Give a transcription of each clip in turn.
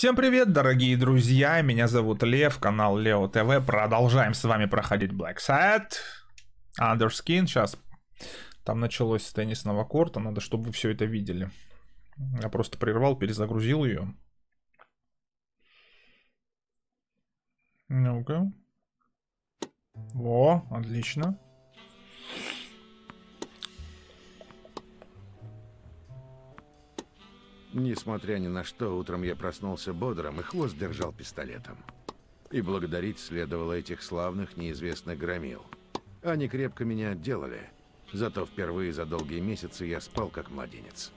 Всем привет, дорогие друзья, меня зовут Лев, канал Лео ТВ, продолжаем с вами проходить Black Side, Underskin, сейчас там началось теннисного корта, надо, чтобы вы все это видели. Я просто прервал, перезагрузил ее. Ну-ка. О, отлично. Несмотря ни на что, утром я проснулся бодрым и хвост держал пистолетом. И благодарить следовало этих славных неизвестных громил. Они крепко меня отделали. Зато впервые за долгие месяцы я спал как младенец.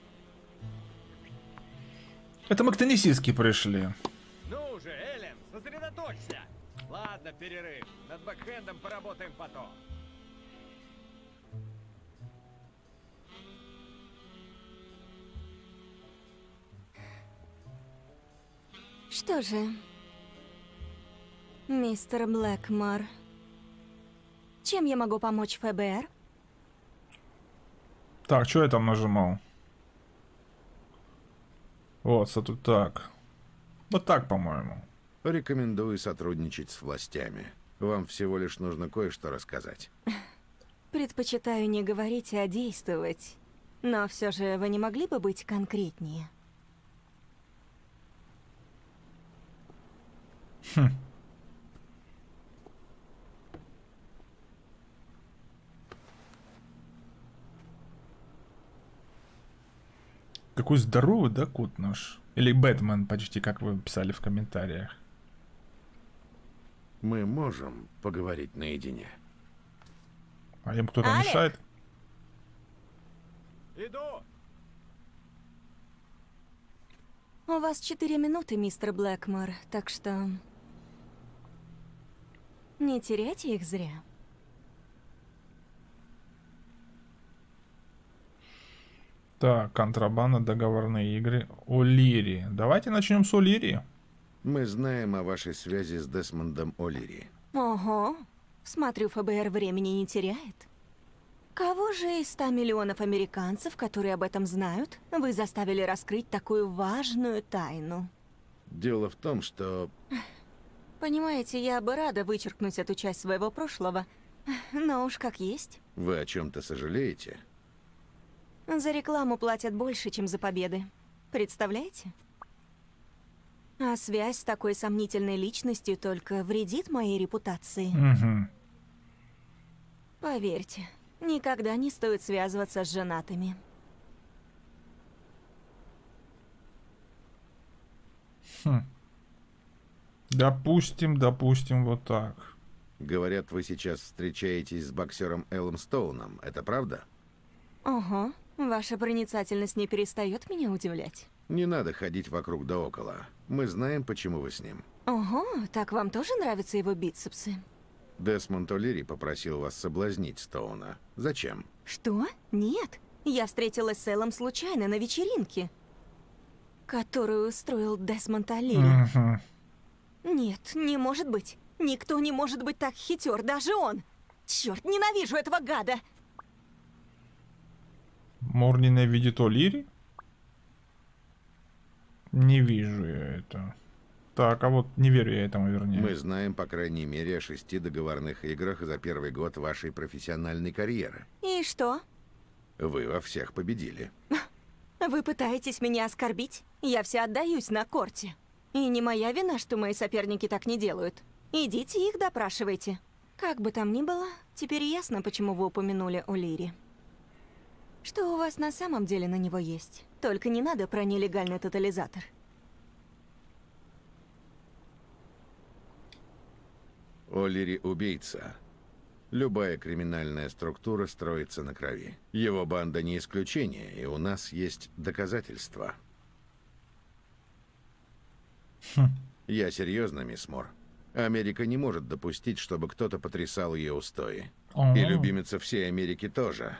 Это мы к теннисистке пришли. Ну же, Эллен, сосредоточься! Ладно, перерыв. Над бэкхендом поработаем потом. Что же, мистер Блэкмор, чем я могу помочь ФБР? Так, что я там нажимал? Вот, тут так. Вот так, по-моему. Рекомендую сотрудничать с властями. Вам всего лишь нужно кое-что рассказать. Предпочитаю не говорить, а действовать. Но все же вы не могли бы быть конкретнее? Какой здоровый, да, кот наш? Или Бэтмен, почти, как вы писали в комментариях. Мы можем поговорить наедине. А им кто-то мешает? Иду! У вас четыре минуты, мистер Блэкмор, так что... Не теряйте их зря. Так, контрабанда, договорные игры. Олири. Давайте начнем с Олири. Мы знаем о вашей связи с Десмондом О'Лири. Ого, смотрю, ФБР времени не теряет. Кого же из 100 миллионов американцев, которые об этом знают, вы заставили раскрыть такую важную тайну? Дело в том, что Понимаете, я бы рада вычеркнуть эту часть своего прошлого, но уж как есть. вы о чем-то сожалеете. За рекламу платят больше, чем за победы. Представляете? А связь с такой сомнительной личностью только вредит моей репутации. Угу. Поверьте, никогда не стоит связываться с женатыми. Допустим, допустим, вот так. Говорят, вы сейчас встречаетесь с боксером Эллом Стоуном. Это правда? Ого, ваша проницательность не перестает меня удивлять. Не надо ходить вокруг да около. Мы знаем, почему вы с ним. Ого, так вам тоже нравятся его бицепсы? Десмонд О'Лири попросил вас соблазнить Стоуна. Зачем? Что? Нет. Я встретилась с Эллом случайно на вечеринке, которую устроил Десмонд Алири. Мгм. Нет, не может быть. Никто не может быть так хитер, даже он. Черт, ненавижу этого гада. Мор ненавидит Олири? Не вижу я это. Так, а вот не верю я этому, вернее. Мы знаем, по крайней мере, о шести договорных играх за первый год вашей профессиональной карьеры. И что? Вы во всех победили. Вы пытаетесь меня оскорбить? Я вся отдаюсь на корте. И не моя вина, что мои соперники так не делают. Идите их допрашивайте. Как бы там ни было, теперь ясно, почему вы упомянули о Лире. Что у вас на самом деле на него есть? Только не надо про нелегальный тотализатор. О'Лири убийца. Любая криминальная структура строится на крови. Его банда не исключение, и у нас есть доказательства. Я серьезно, мисс Мор. Америка не может допустить, чтобы кто-то потрясал ее устои. Ага. И любимица всей Америки тоже.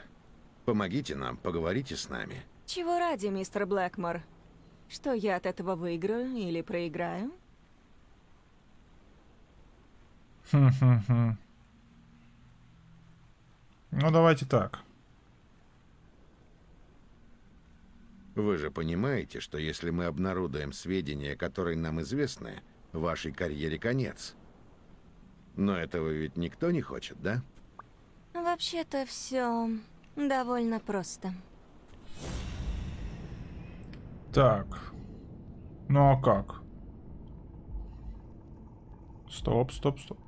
Помогите нам, поговорите с нами. Чего ради, мистер Блэкмор? Что я от этого выиграю или проиграю? Ну, давайте так. Вы же понимаете, что если мы обнародуем сведения, которые нам известны, вашей карьере конец. Но этого ведь никто не хочет, да? Вообще-то все довольно просто. Так. Ну а как? Стоп, стоп, стоп.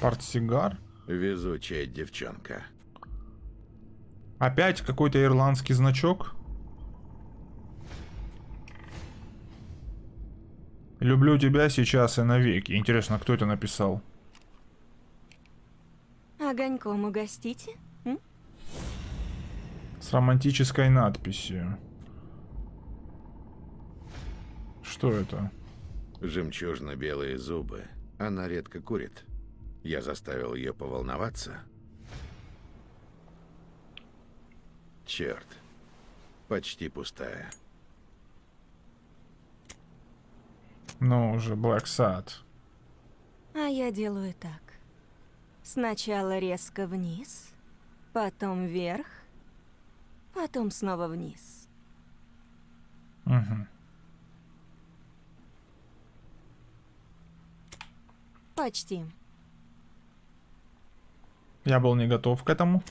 Портсигар? Везучая девчонка. Опять какой-то ирландский значок? Люблю тебя сейчас и навеки. Интересно, кто это написал? Огоньком угостите? М? С романтической надписью. Что это? Жемчужно-белые зубы. Она редко курит. Я заставил ее поволноваться. Черт. Почти пустая. Ну уже, Black Sad. А я делаю так. Сначала резко вниз, потом вверх, потом снова вниз. Угу. Почти. Я был не готов к этому.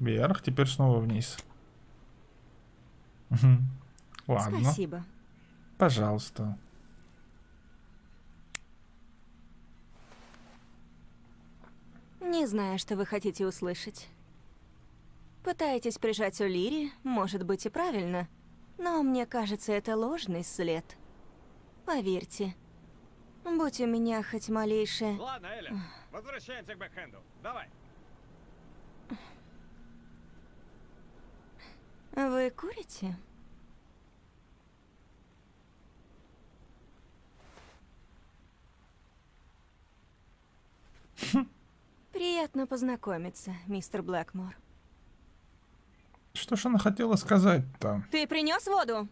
Вверх, теперь снова вниз. Ладно, Спасибо. пожалуйста. Не знаю, что вы хотите услышать. Пытаетесь прижать Улири, может быть и правильно, но мне кажется, это ложный след. Поверьте, будь у меня хоть малейшее... Ладно, Элем, возвращаемся к бэкхенду. Давай. Вы курите? Приятно познакомиться, мистер Блэкмор. Что ж она хотела сказать-то? Ты принес воду?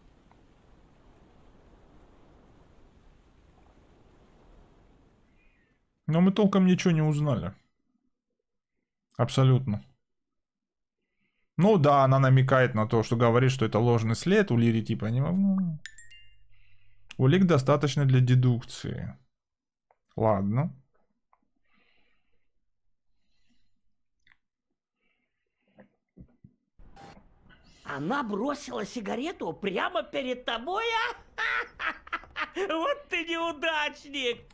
Но мы толком ничего не узнали. Абсолютно. Ну да, она намекает на то, что говорит, что это ложный след. У Лири типа не... ну, Улик достаточно для дедукции. Ладно. Она бросила сигарету прямо перед тобой, а? Вот ты неудачник!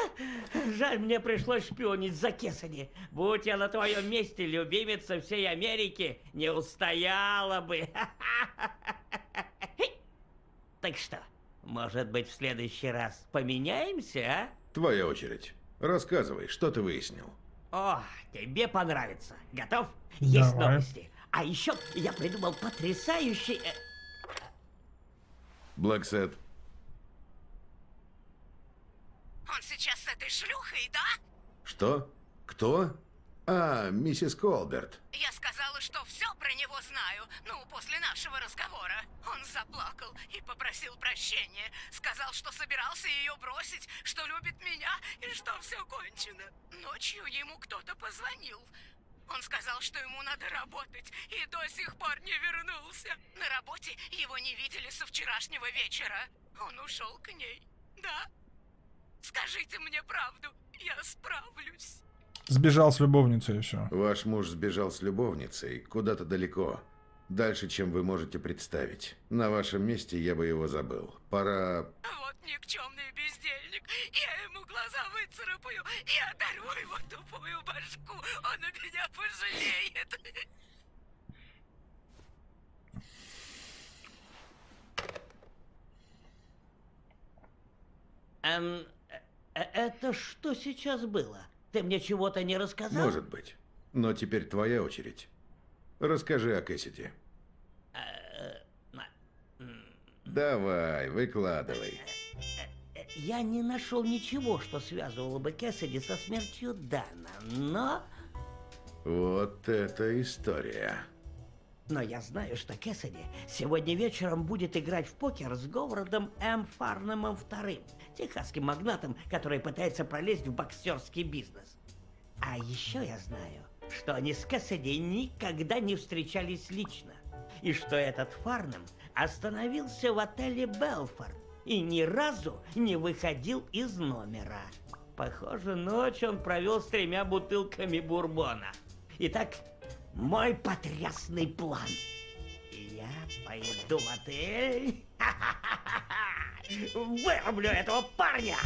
Жаль, мне пришлось шпионить за Кесани. Будь я на твоем месте, любимица всей Америки не устояла бы. Так что, может быть, в следующий раз поменяемся, а? Твоя очередь. Рассказывай, что ты выяснил. О, тебе понравится. Готов? Есть Давай. новости. А еще я придумал потрясающий... э, Блэксет, Он сейчас с этой шлюхой, да? что? Кто? А, миссис Колберт. Я сказала, что все про него знаю, ну, после нашего разговора. Он заплакал и попросил прощения. Сказал, что собирался ее бросить, что любит меня и что все кончено. Ночью ему кто-то позвонил. Он сказал, что ему надо работать, и до сих пор не вернулся. На работе его не видели со вчерашнего вечера. Он ушел к ней, да? Скажите мне правду, я справлюсь. Сбежал с любовницей еще. Ваш муж сбежал с любовницей куда-то далеко. Дальше, чем вы можете представить. На вашем месте я бы его забыл. Пора... Вот никчемный бездельник. Я ему глаза выцарапаю и одарю его тупую башку. Он у меня пожалеет. эм, это что сейчас было? Ты мне чего-то не рассказал? Может быть. Но теперь твоя очередь. Расскажи о Кэссиди. На- Давай, выкладывай. Э, Я не нашел ничего, что связывало бы Кэссиди со смертью Дана, но... Вот это история. Но я знаю, что Кэссиди сегодня вечером будет играть в покер с Говардом М. Фарнемом II, техасским магнатом, который пытается пролезть в боксерский бизнес. А еще я знаю, что они с Кэссиди никогда не встречались лично, и что этот Фарнем остановился в отеле Белфорд и ни разу не выходил из номера. Похоже, ночь он провел с тремя бутылками бурбона. Итак, мой потрясный план. Я пойду в отель, вырублю этого парня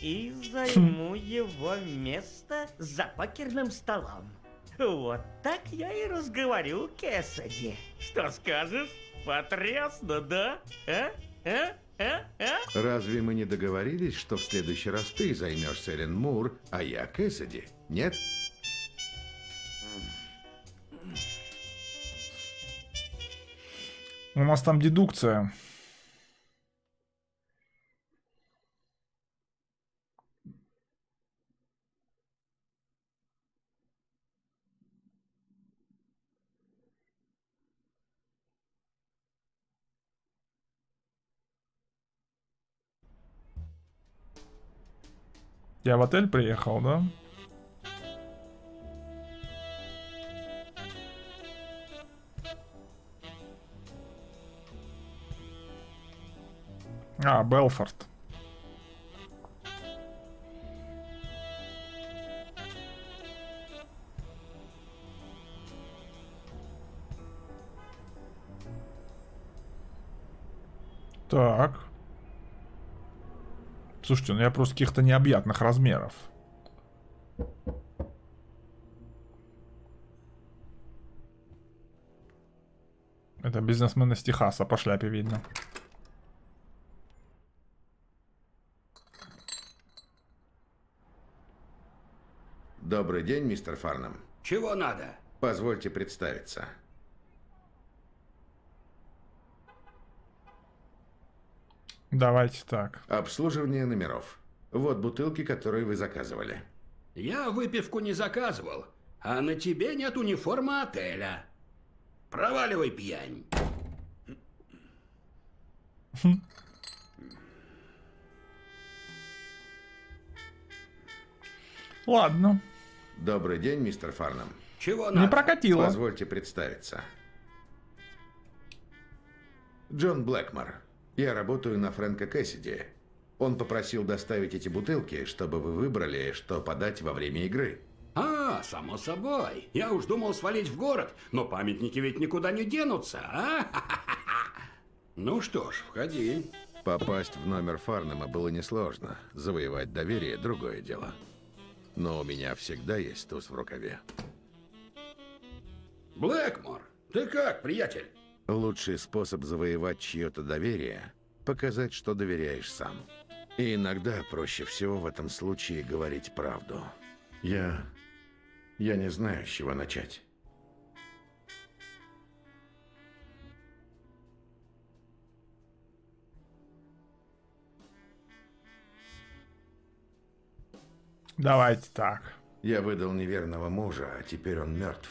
и займу его место за покерным столом. Вот так я и разговорю Кэссиди. Что скажешь? Потрясно, да? А? А? А? А? Разве мы не договорились, что в следующий раз ты займешься Эллен Мур, а я Кэссиди? Нет? У нас там дедукция. Я в отель приехал, да? А, Белфорд. Так. Слушайте, ну я просто каких-то необъятных размеров. Это бизнесмен из Техаса, по шляпе видно. Добрый день, мистер Фарнам. Чего надо? Позвольте представиться. Давайте так. Обслуживание номеров. Вот бутылки, которые вы заказывали. Я выпивку не заказывал, а на тебе нет униформы отеля. Проваливай, пьянь. Ладно. Добрый день, мистер Фарнам. Чего Не надо? прокатило. Позвольте представиться. Джон Блэкмор. Я работаю на Фрэнка Кэссиди. Он попросил доставить эти бутылки, чтобы вы выбрали, что подать во время игры. А, само собой. Я уж думал свалить в город, но памятники ведь никуда не денутся, а? Ну что ж, входи. Попасть в номер Фарнема было несложно. Завоевать доверие – другое дело. Но у меня всегда есть туз в рукаве. Блэкмор, ты как, приятель? Лучший способ завоевать чье-то доверие – показать, что доверяешь сам. И иногда проще всего в этом случае говорить правду. Я... я не знаю, с чего начать. Давайте так. Я выдал неверного мужа, а теперь он мертв.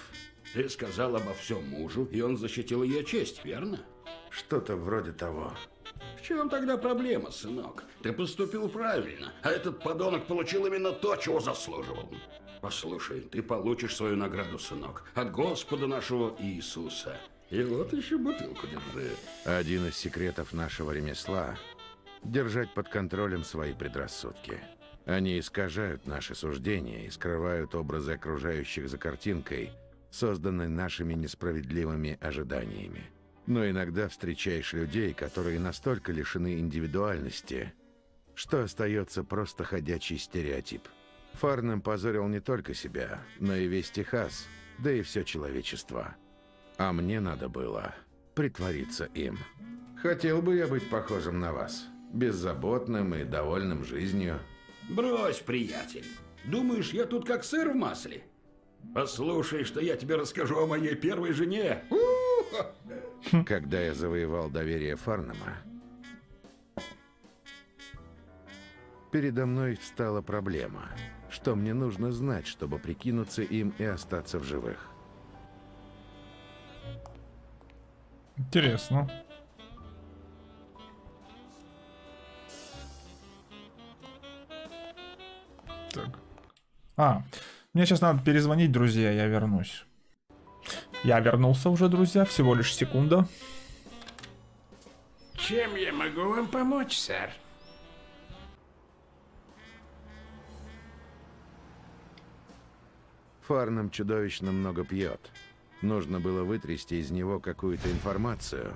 Ты сказал обо всем мужу, и он защитил ее честь, верно? Что-то вроде того. В чем тогда проблема, сынок? Ты поступил правильно, а этот подонок получил именно то, чего заслуживал. Послушай, ты получишь свою награду, сынок, от Господа нашего Иисуса. И вот еще бутылку держи. Один из секретов нашего ремесла – держать под контролем свои предрассудки. Они искажают наши суждения и скрывают образы окружающих за картинкой, созданной нашими несправедливыми ожиданиями. Но иногда встречаешь людей, которые настолько лишены индивидуальности, что остается просто ходячий стереотип. Фарнем позорил не только себя, но и весь Техас, да и все человечество. А мне надо было притвориться им. Хотел бы я быть похожим на вас, беззаботным и довольным жизнью. Брось, приятель. Думаешь, я тут как сыр в масле? Послушай, что я тебе расскажу о моей первой жене. Когда я завоевал доверие Фарнема, передо мной встала проблема, что мне нужно знать, чтобы прикинуться им и остаться в живых. Интересно. Так. А, Мне сейчас надо перезвонить, друзья, я вернусь. Я вернулся уже, друзья, всего лишь секунда. Чем я могу вам помочь, сэр? Фарнам чудовищно много пьет. Нужно было вытрясти из него какую-то информацию,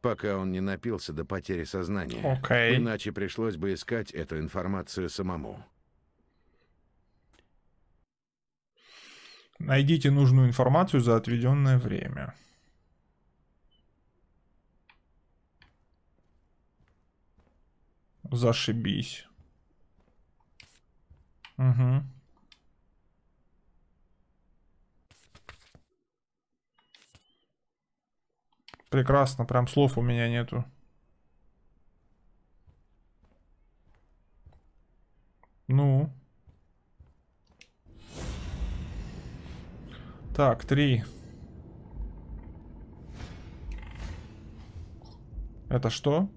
пока он не напился до потери сознания. Окей. Иначе пришлось бы искать эту информацию самому. Найдите нужную информацию за отведенное время. Зашибись. Угу. Прекрасно, прям слов у меня нету. Ну. Так, три. Это что?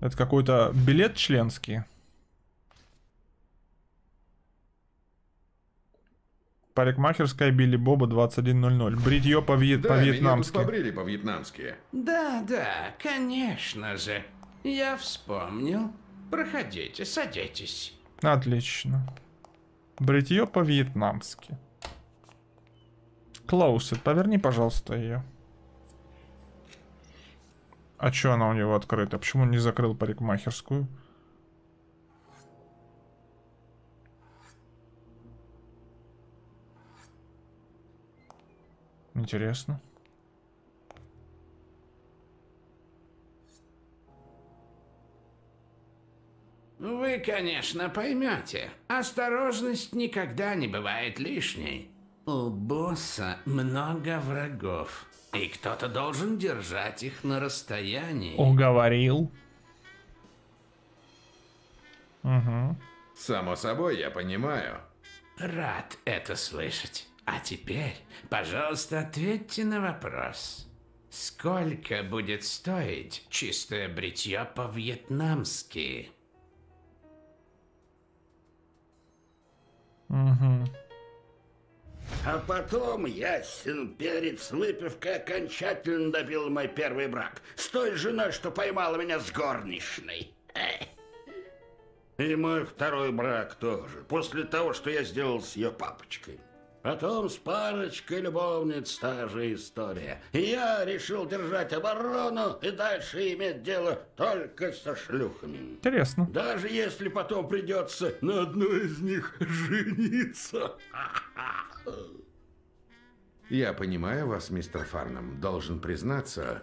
Это какой-то билет членский? Парикмахерская Билли Боба 21.00. Бритье по- вьет- Да, меня тут по-вьетнамски. побрили по-вьетнамски. Да, да, конечно же. Я вспомнил. Проходите, садитесь. Отлично. Бритье по-вьетнамски. Клоусет, поверни, пожалуйста, ее. А чё она у него открыта? Почему он не закрыл парикмахерскую? Интересно. Вы, конечно, поймете. Осторожность никогда не бывает лишней. У босса много врагов. И кто-то должен держать их на расстоянии. Уговорил. Угу. Само собой, я понимаю. Рад это слышать. А теперь, пожалуйста, ответьте на вопрос. Сколько будет стоить чистое бритье по-вьетнамски? Угу. А потом ясен перец выпивка окончательно добил мой первый брак. С той женой, что поймала меня с горничной. И мой второй брак тоже, после того, что я сделал с ее папочкой. Потом с парочкой любовниц та же история. Я решил держать оборону и дальше иметь дело только со шлюхами. Интересно. Даже если потом придется на одной из них жениться. Я понимаю вас, мистер Фарнам. Должен признаться,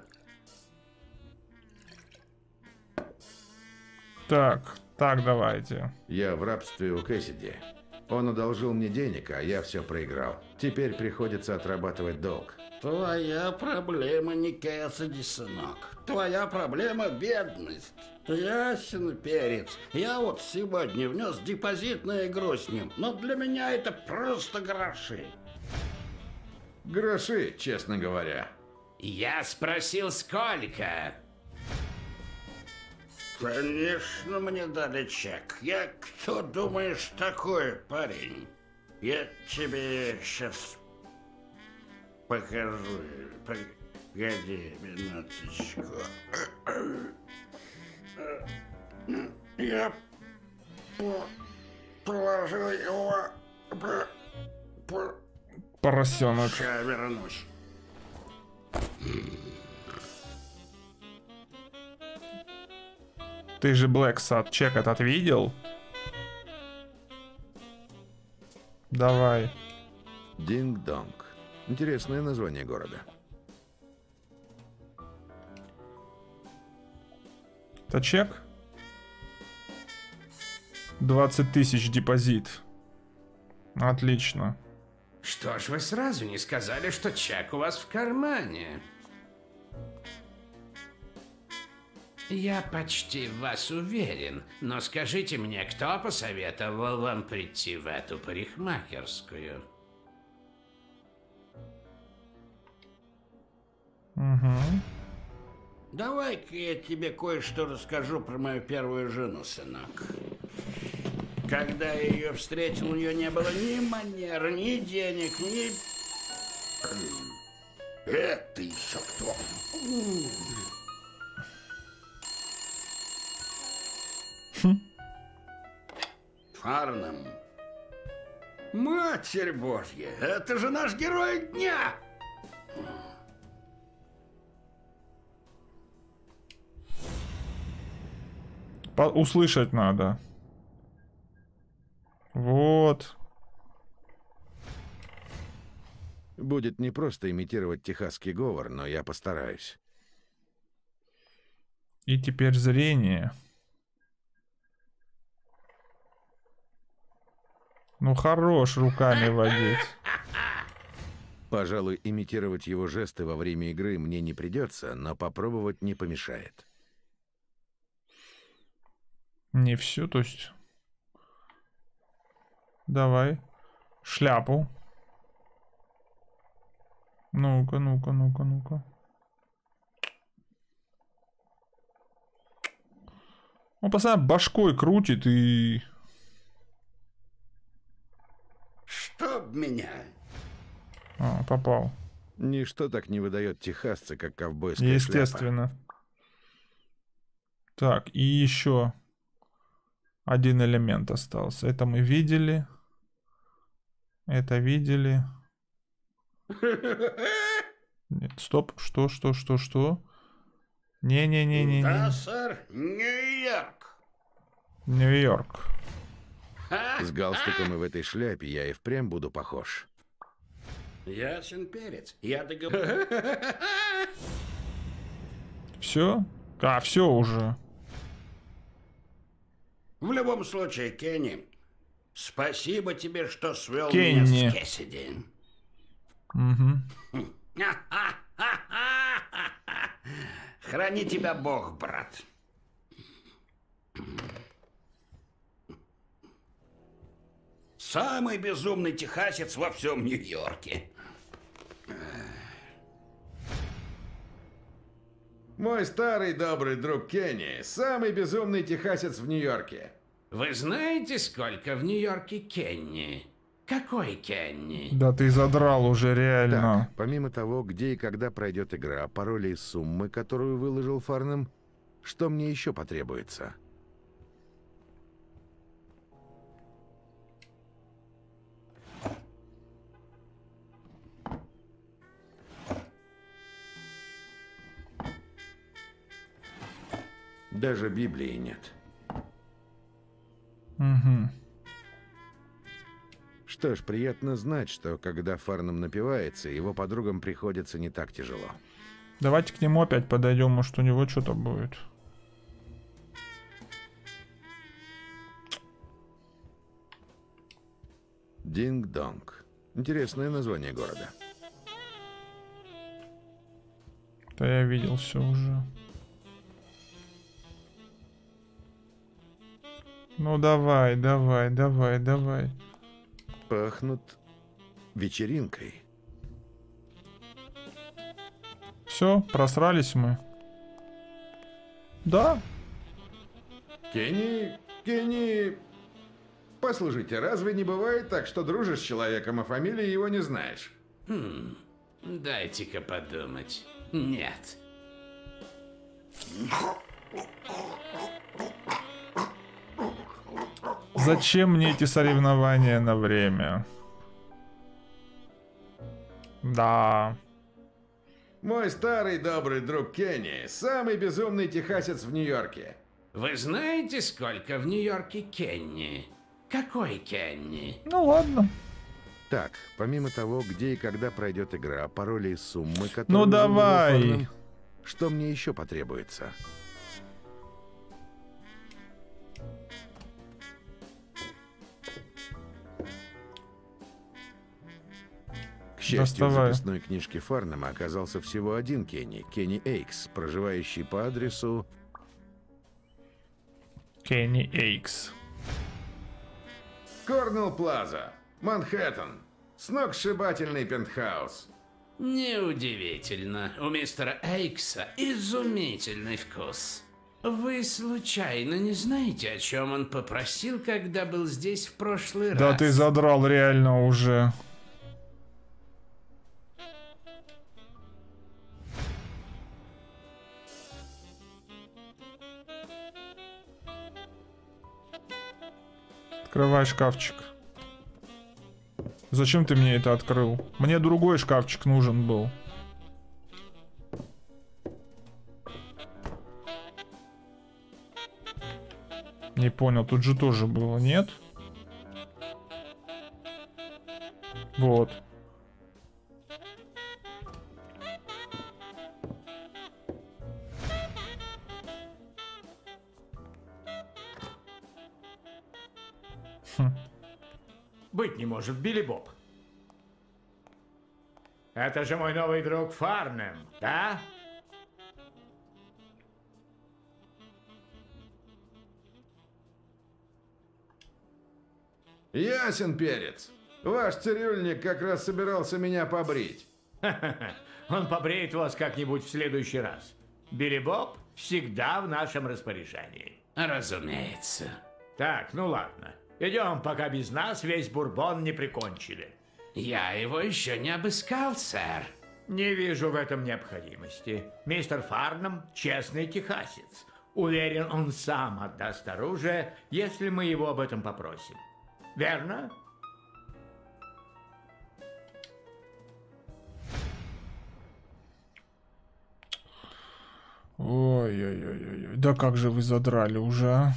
Так, так, давайте. я в рабстве у Кэссиди. Он одолжил мне денег, а я все проиграл. Теперь приходится отрабатывать долг. Твоя проблема не Кэссиди, сынок. Твоя проблема бедность. Ясен перец. Я вот сегодня внес депозит на игру с ним, но для меня это просто гроши. Гроши, честно говоря. Я спросил, сколько? Конечно, мне дали чек. Я кто думаешь такой, парень? Я тебе сейчас покажу. Погоди минуточку. Я по- положил его... по- по- Поросенок. Ща вернусь. Ты же Sat чек этот видел? Давай. Динг-донг. Интересное название города. Это чек? 20 тысяч депозит. Отлично. Что ж вы сразу не сказали, что чек у вас в кармане? Я почти в вас уверен, но скажите мне, кто посоветовал вам прийти в эту парикмахерскую? Угу. Давай-ка я тебе кое-что расскажу про мою первую жену, сынок. Когда я ее встретил, у нее не было ни манер, ни денег, ни... Это еще кто? Фарнам. Матерь Божья, это же наш герой дня! По- услышать надо. Вот. Будет непросто имитировать техасский говор, но я постараюсь. И теперь зрение. Ну хорош руками водить. Пожалуй, имитировать его жесты во время игры мне не придется, но попробовать не помешает. Не все, то есть. Давай. Шляпу. Ну-ка, ну-ка, ну-ка, ну-ка. Он постоянно башкой крутит и... Чтоб меня! А, попал. Ничто так не выдает техасца, как ковбойская шляпа. Естественно. Так, и еще один элемент остался. Это мы видели. Это видели. Нет, стоп. Что, что, что, что? Не-не-не-не. Да, сэр, Нью-Йорк. Нью-Йорк. С галстуком и в этой шляпе я и впрямь буду похож. Ясен перец. Я договорился. Все? А, все уже. В любом случае, Кенни, спасибо тебе, что свел Кенни. меня с Кэссиди. Угу. Храни тебя Бог, брат. Самый безумный техасец во всем Нью-Йорке. Мой старый добрый друг Кенни, самый безумный техасец в Нью-Йорке. Вы знаете, сколько в Нью-Йорке Кенни? Какой Кенни? Да ты задрал уже реально. Так, помимо того, где и когда пройдет игра, пароли и суммы, которую выложил Фарнем, что мне еще потребуется? Даже Библии нет. Угу. Что ж, приятно знать, что когда Фарнем напивается, его подругам приходится не так тяжело. Давайте к нему опять подойдем, может у него что-то будет. Динг-донг. Интересное название города. Да я видел все уже. Ну давай, давай, давай, давай. Пахнут вечеринкой. Все, просрались мы. Да, Кенни, Кенни... Послушайте, разве не бывает так, что дружишь с человеком, а фамилии его не знаешь? Хм, дайте-ка подумать. Нет. Зачем мне эти соревнования на время? Да. Мой старый добрый друг Кенни, самый безумный техасец в Нью-Йорке. Вы знаете, сколько в Нью-Йорке Кенни? Какой Кенни? Ну ладно. Так, помимо того, где и когда пройдет игра, пароли и суммы, которые... Ну давай. Что мне еще потребуется? К счастью, в записной книжке Фарнема оказался всего один Кенни, Кенни Эйкс, проживающий по адресу... Кенни Эйкс. Корнелл Плаза, Манхэттен, сногсшибательный пентхаус. Неудивительно. У мистера Эйкса изумительный вкус. Вы случайно не знаете, о чем он попросил, когда был здесь в прошлый раз? Да ты задрал реально уже. Открывай шкафчик. Зачем ты мне это открыл? Мне другой шкафчик нужен был. Не понял, тут же тоже было, нет? Вот. Быть не может, Билли Боб. Это же мой новый друг Фарнем, да? Ясен перец. Ваш цирюльник как раз собирался меня побрить. Он побреет вас как-нибудь в следующий раз. Билли Боб всегда в нашем распоряжении. Разумеется. Так, ну ладно. Идем, пока без нас весь бурбон не прикончили. Я его еще не обыскал, сэр. Не вижу в этом необходимости. Мистер Фарнам – честный техасец. Уверен, он сам отдаст оружие, если мы его об этом попросим. Верно? Ой-ой-ой-ой. Да как же вы задрали уже, а?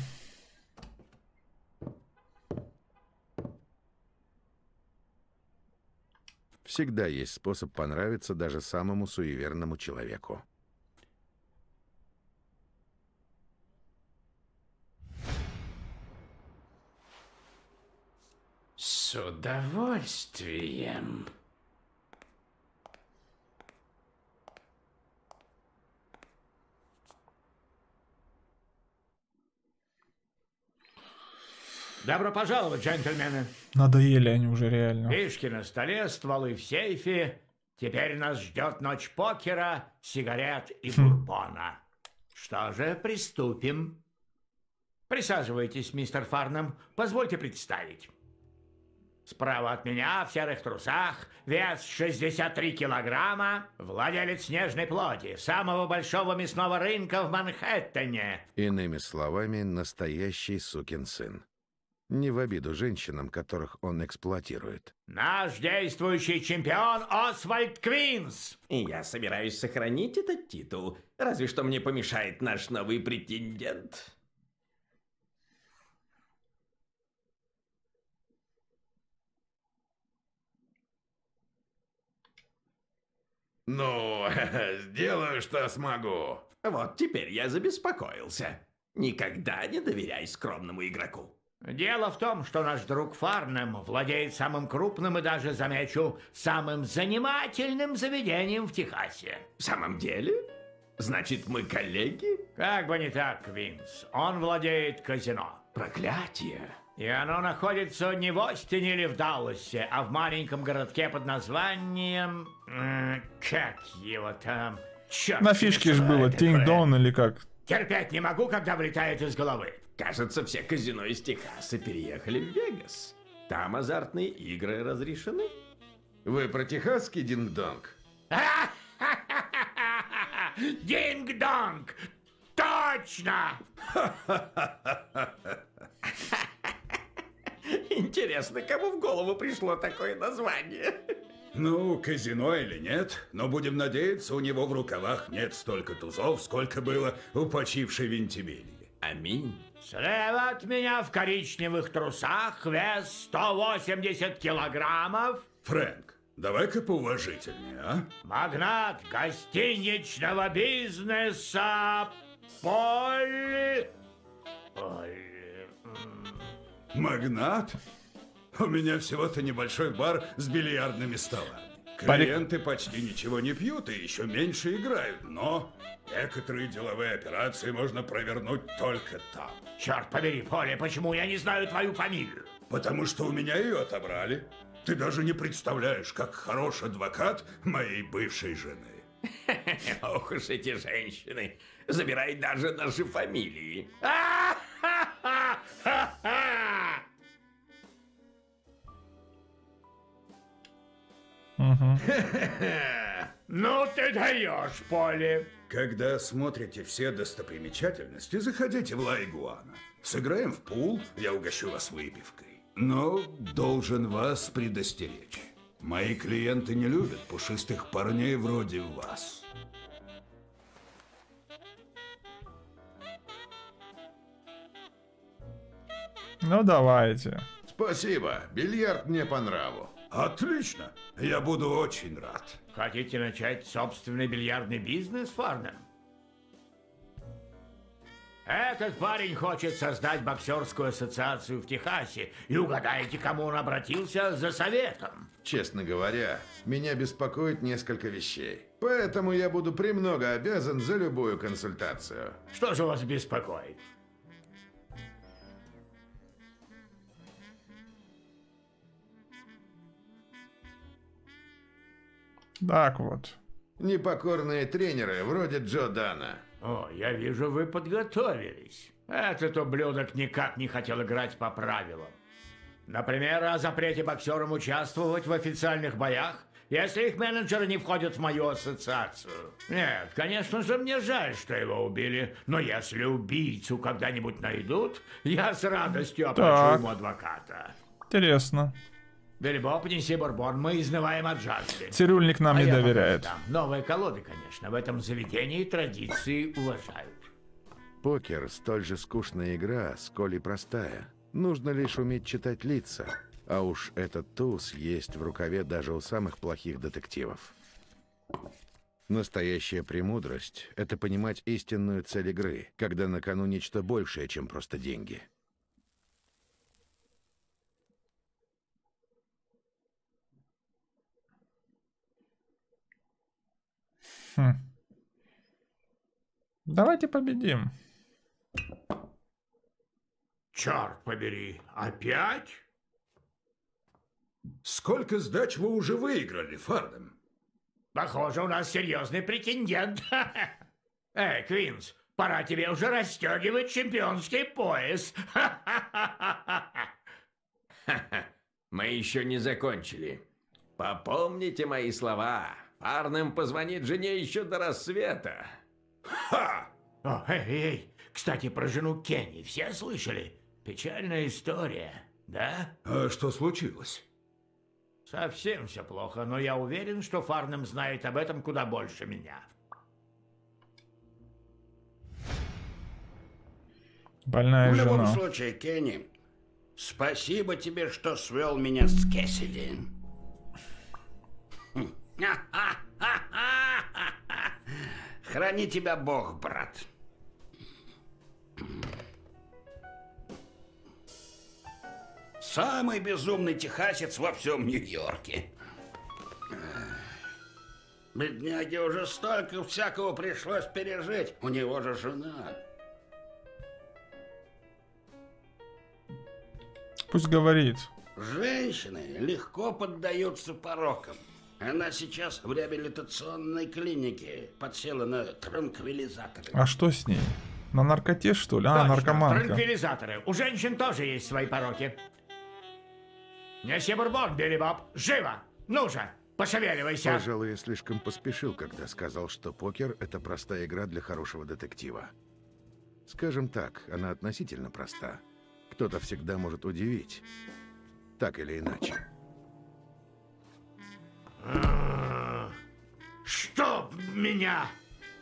Всегда есть способ понравиться даже самому суеверному человеку. С удовольствием. Добро пожаловать, джентльмены. Надоели они уже реально. Фишки на столе, стволы в сейфе. Теперь нас ждет ночь покера, сигарет и бурбона. Что же, приступим. Присаживайтесь, мистер Фарнам. Позвольте представить. Справа от меня, в серых трусах, вес 63 килограмма, владелец снежной плоти, самого большого мясного рынка в Манхэттене. Иными словами, настоящий сукин сын. Не в обиду женщинам, которых он эксплуатирует. Наш действующий чемпион Освальд Квинс. И я собираюсь сохранить этот титул. Разве что мне помешает наш новый претендент. Ну, сделаю, что смогу. Вот теперь я забеспокоился. Никогда не доверяй скромному игроку. Дело в том, что наш друг Фарнем владеет самым крупным и даже, замечу, самым занимательным заведением в Техасе. В самом деле? Значит, мы коллеги? Как бы не так, Квинс. Он владеет казино. Проклятие. И оно находится не в Остине или в Далласе, а в маленьком городке под названием... Как его там? Черт На фишке ж было Тинг Дон или как? Терпеть не могу, когда вылетает из головы. Кажется, все казино из Техаса переехали в Вегас. Там азартные игры разрешены. Вы про техасский динг-донг? Динг-донг! Точно! Интересно, кому в голову пришло такое название? Ну, казино или нет, но будем надеяться, у него в рукавах нет столько тузов, сколько было у почившей Вентибелии. Аминь. Слева от меня в коричневых трусах вес 180 килограммов. Фрэнк, давай-ка поуважительнее, а? Магнат гостиничного бизнеса Поль... Поль... Магнат? У меня всего-то небольшой бар с бильярдными столами. Клиенты почти ничего не пьют и еще меньше играют, но некоторые деловые операции можно провернуть только там. Черт побери, Поле, почему я не знаю твою фамилию? Потому что у меня ее отобрали. Ты даже не представляешь, как хорош адвокат моей бывшей жены. Ох уж эти женщины. Забирает даже наши фамилии. Ну ты даешь, Поле. Когда смотрите все достопримечательности, заходите в Лайгуана. Сыграем в пул, я угощу вас выпивкой. Но должен вас предостеречь. Мои клиенты не любят пушистых парней вроде вас. Ну давайте. Спасибо, бильярд мне по нраву. Отлично, я буду очень рад. Хотите начать собственный бильярдный бизнес, Фарнем? Этот парень хочет создать боксерскую ассоциацию в Техасе. И угадайте, кому он обратился за советом. Честно говоря, меня беспокоит несколько вещей. Поэтому я буду премного обязан за любую консультацию. Что же вас беспокоит? Так вот. Непокорные тренеры, вроде Джо Дана. О, я вижу, вы подготовились. Этот ублюдок никак не хотел играть по правилам. Например, о запрете боксерам участвовать в официальных боях, если их менеджеры не входят в мою ассоциацию. Нет, конечно же, мне жаль, что его убили, но если убийцу когда-нибудь найдут, я с радостью оплачу Так. ему адвоката. Интересно. Билли Боб, неси бурбон, мы изнываем от жажды. Цирюльник нам А не доверяет. покажу. Новые колоды, конечно, в этом заведении традиции уважают. Покер столь же скучная игра, сколь и простая. Нужно лишь уметь читать лица. А уж этот туз есть в рукаве даже у самых плохих детективов. Настоящая премудрость — это понимать истинную цель игры, когда на кону нечто большее, чем просто деньги. Хм. Давайте победим. Черт побери, опять? Сколько сдач вы уже выиграли, Фардем? Похоже, у нас серьезный претендент. Эй, Квинс, пора тебе уже расстегивать чемпионский пояс. Мы еще не закончили. Попомните мои слова. Парным позвонит жене еще до рассвета. Ха! О, эй, эй, кстати, про жену Кенни все слышали? Печальная история, да? А что случилось? Совсем все плохо, но я уверен, что Фарнем знает об этом куда больше меня. Больная В любом жена. случае, Кенни, спасибо тебе, что свел меня с Кэссиди. Храни тебя Бог, брат. Самый безумный техасец во всем Нью-Йорке. Бедняге уже столько всякого пришлось пережить. У него же жена. Пусть говорит. Женщины легко поддаются порокам. Она сейчас в реабилитационной клинике подсела на транквилизаторы. А что с ней? На наркоте, что ли? А, Точно, наркоманка. Транквилизаторы. У женщин тоже есть свои пороки. Неси бурбон, Билли Боб. Живо! Ну же, пошевеливайся. Пожалуй, я слишком поспешил, когда сказал, что покер — это простая игра для хорошего детектива. Скажем так, она относительно проста. Кто-то всегда может удивить. Так или иначе. Чтоб меня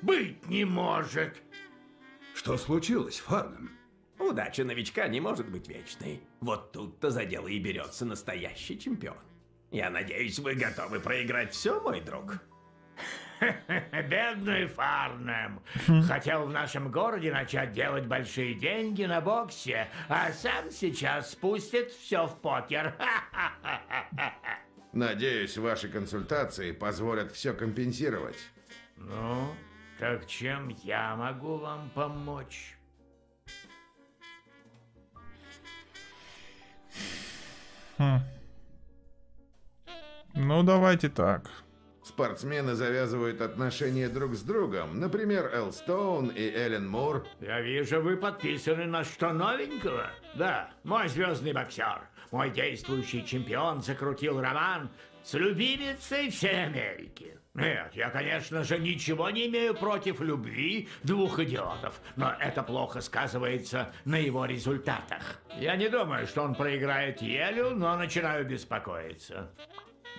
быть не может. Что случилось, Фардем? Удача новичка не может быть вечной. Вот тут-то за дело и берется настоящий чемпион. Я надеюсь, вы готовы проиграть все, мой друг? Бедный Фарнем. Хотел в нашем городе начать делать большие деньги на боксе, а сам сейчас спустит все в покер. Надеюсь, ваши консультации позволят все компенсировать. Ну, так чем я могу вам помочь? Хм. Ну, давайте так. спортсмены завязывают отношения друг с другом. Например, Эл Стоун и Эллен Мур. Я вижу, вы подписаны на что новенького. Да, мой звездный боксер, мой действующий чемпион закрутил роман с любимицей всей Америки. Нет, я, конечно же, ничего не имею против любви двух идиотов, но это плохо сказывается на его результатах. Я не думаю, что он проиграет Елю, но начинаю беспокоиться.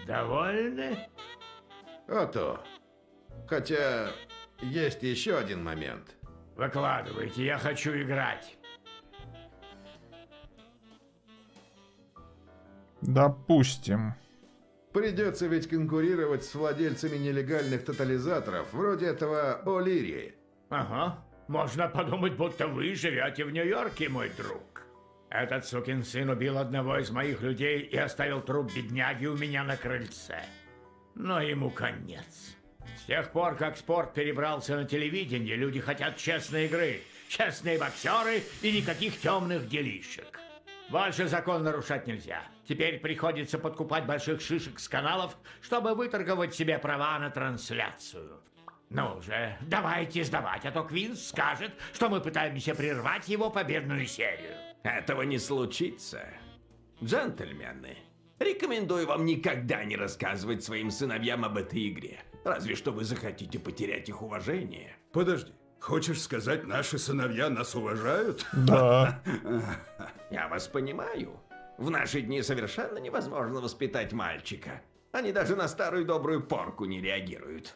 Довольны? А то. Хотя есть еще один момент. Выкладывайте, я хочу играть. Допустим. Придется ведь конкурировать с владельцами нелегальных тотализаторов, вроде этого О'Лири. Ага. Можно подумать, будто вы живете в Нью-Йорке, мой друг. Этот сукин сын убил одного из моих людей и оставил труп бедняги у меня на крыльце. Но ему конец. С тех пор, как спорт перебрался на телевидение, люди хотят честной игры, честные боксеры и никаких темных делишек. Больше закон нарушать нельзя. Теперь приходится подкупать больших шишек с каналов, чтобы выторговать себе права на трансляцию. Ну же, давайте сдавать, а то Квинс скажет, что мы пытаемся прервать его победную серию. Этого не случится. Джентльмены, рекомендую вам никогда не рассказывать своим сыновьям об этой игре. Разве что вы захотите потерять их уважение. Подожди, хочешь сказать, наши сыновья нас уважают? Да. Я вас понимаю. В наши дни совершенно невозможно воспитать мальчика. Они даже на старую добрую порку не реагируют.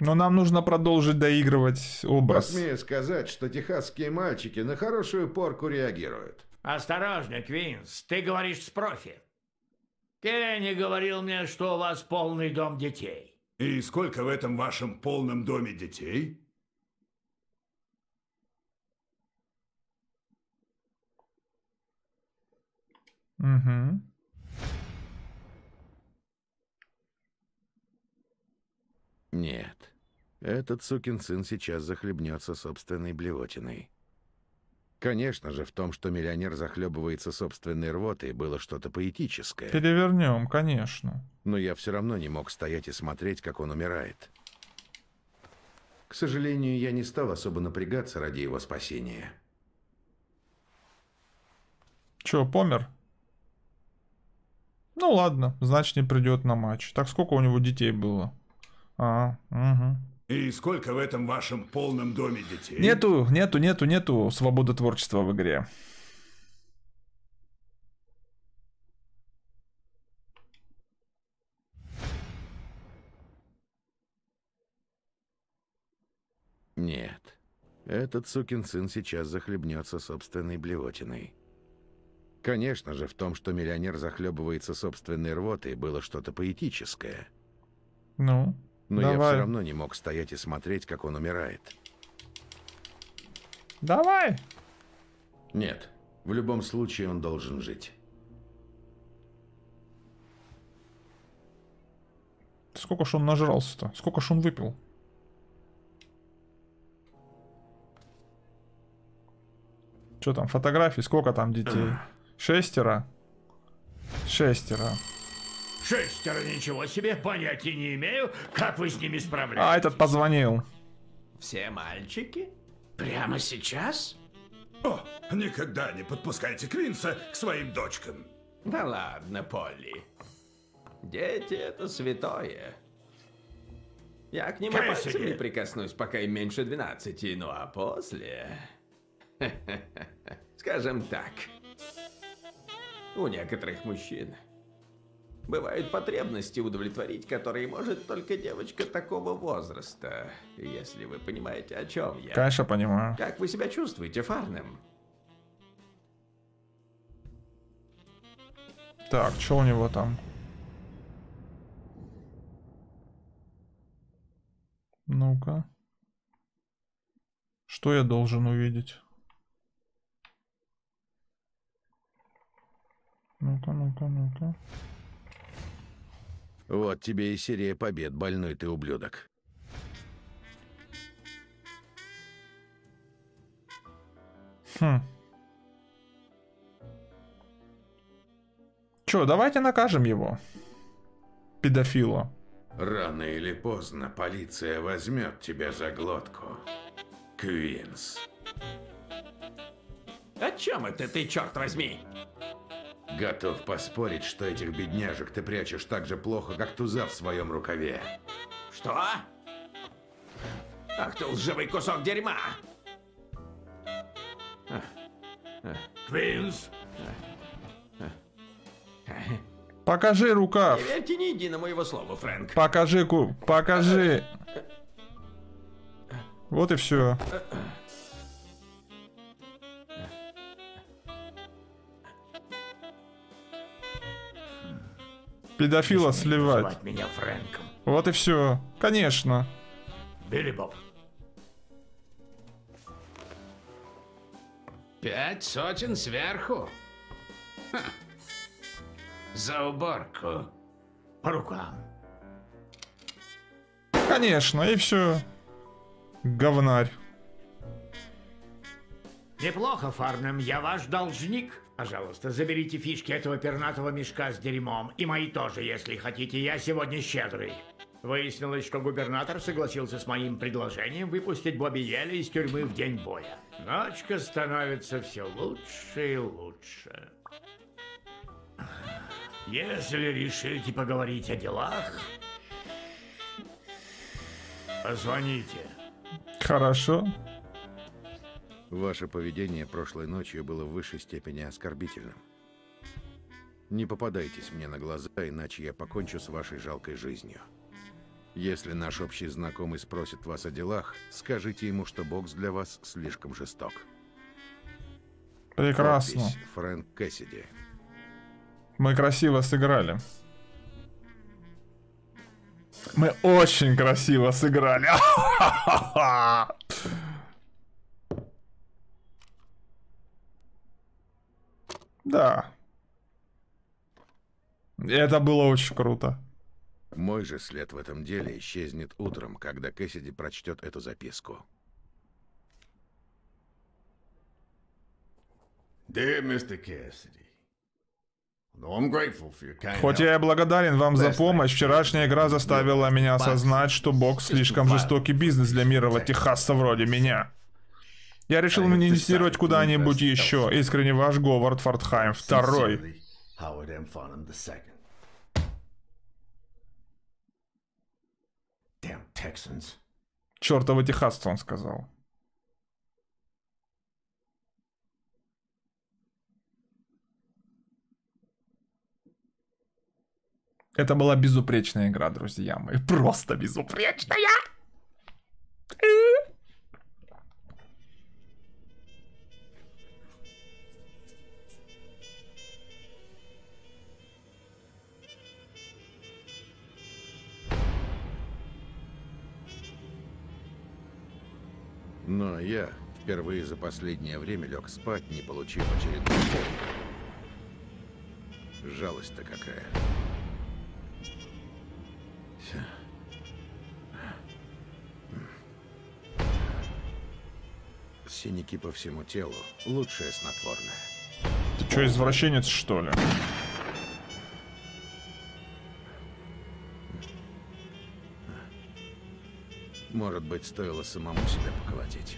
Но нам нужно продолжить доигрывать образ. Посмею сказать, что техасские мальчики на хорошую порку реагируют. Осторожно, Квинс, ты говоришь с профи. Кенни говорил мне, что у вас полный дом детей. И сколько в этом вашем полном доме детей? Угу. Нет. Этот сукин сын сейчас захлебнется собственной блевотиной. Конечно же, в том, что миллионер захлебывается собственной рвотой, было что-то поэтическое. Перевернем, конечно. Но я все равно не мог стоять и смотреть, как он умирает. К сожалению, я не стал особо напрягаться ради его спасения. Че, помер? Ну ладно, значит не придет на матч. Так сколько у него детей было? А, угу. И сколько в этом вашем полном доме детей? Нету, нету, нету, нету свободы творчества в игре. Нет. Этот сукин сын сейчас захлебнется собственной блевотиной. Конечно же, в том, что миллионер захлебывается собственной рвотой, было что-то поэтическое. Ну, Но я давай. все равно не мог стоять и смотреть, как он умирает. Давай. Нет, в любом случае он должен жить. Сколько ж он нажрался-то? Сколько ж он выпил? Что там, фотографии? Сколько там детей? Шестеро? Шестеро. Шестеро, ничего себе, понятия не имею, как вы с ними справляетесь. А, этот позвонил. Все мальчики? Прямо сейчас? О, никогда не подпускайте Квинса к своим дочкам. Да ладно, Полли. Дети — это святое. Я к ним Кэссиди. пальцем не прикоснусь, пока им меньше 12, ну а после... Скажем так, у некоторых мужчин бывают потребности удовлетворить, которые может только девочка такого возраста, если вы понимаете, о чем я. Конечно, понимаю. Как вы себя чувствуете, Фарнем? Так, что у него там? Ну-ка. Что я должен увидеть? Ну-ка, ну-ка, ну-ка. Вот тебе и серия побед, больной ты ублюдок. Хм. Чё, давайте накажем его. Педофила. Рано или поздно полиция возьмет тебя за глотку. Квинс. О чем это ты, черт возьми? Готов поспорить, что этих бедняжек ты прячешь так же плохо, как туза в своем рукаве. Что? Ах ты лживый кусок дерьма! Квинс! Покажи рукав. Не верьте ни единому его слову, Фрэнк. Покажи, ку... покажи. Вот и все. Педофила сливать. Меня Фрэнком. Вот и все. Конечно. Билли Боб. Пять сотен сверху. Ха. За уборку. По рукам. Конечно, и все. Говнарь. Неплохо, Фарнем, я ваш должник. Пожалуйста, заберите фишки этого пернатого мешка с дерьмом. И мои тоже, если хотите. Я сегодня щедрый. Выяснилось, что губернатор согласился с моим предложением выпустить Бобби Елли из тюрьмы в день боя. Ночка становится все лучше и лучше. Если решите поговорить о делах, позвоните. Хорошо. Ваше поведение прошлой ночью было в высшей степени оскорбительным. Не попадайтесь мне на глаза, иначе я покончу с вашей жалкой жизнью. Если наш общий знакомый спросит вас о делах, скажите ему, что бокс для вас слишком жесток. Прекрасно. Подпись Фрэнк Кэссиди. Мы красиво сыграли. Мы очень красиво сыграли. Да. Это было очень круто. Мой же след в этом деле исчезнет утром, когда Кэссиди прочтет эту записку. Хоть я и благодарен вам за помощь, вчерашняя игра заставила меня осознать, что бокс слишком жестокий бизнес для мирового техасца вроде меня. Я решил инвестировать куда-нибудь еще. Искренне ваш Говард Фортхайм второй. Чертовы техасцы, он сказал. Это была безупречная игра, друзья мои. Просто безупречная! Впервые за последнее время лег спать, не получив очередной. Жалость-то какая. Синяки по всему телу. Лучшее снотворное. Ты что, извращенец, что ли? Может быть, стоило самому себя поколотить.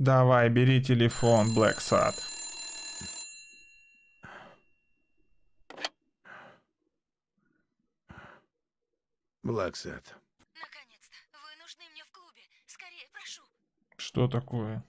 Давай, бери телефон, Sad. Блэксет. Наконец-то. Вы нужны мне в клубе. Скорее, прошу. Что такое?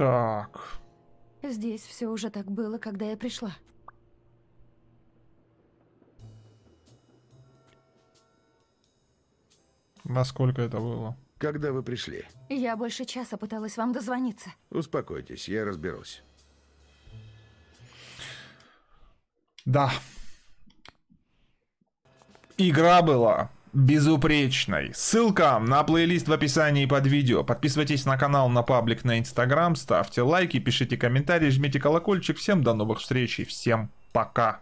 Так. Здесь все уже так было, когда я пришла. Во сколько это было? Когда вы пришли? Я больше часа пыталась вам дозвониться. Успокойтесь, я разберусь. Да. Игра была безупречной. Ссылка на плейлист в описании под видео. Подписывайтесь на канал, на паблик, на инстаграм, ставьте лайки, пишите комментарии, жмите колокольчик. Всем до новых встреч и всем пока.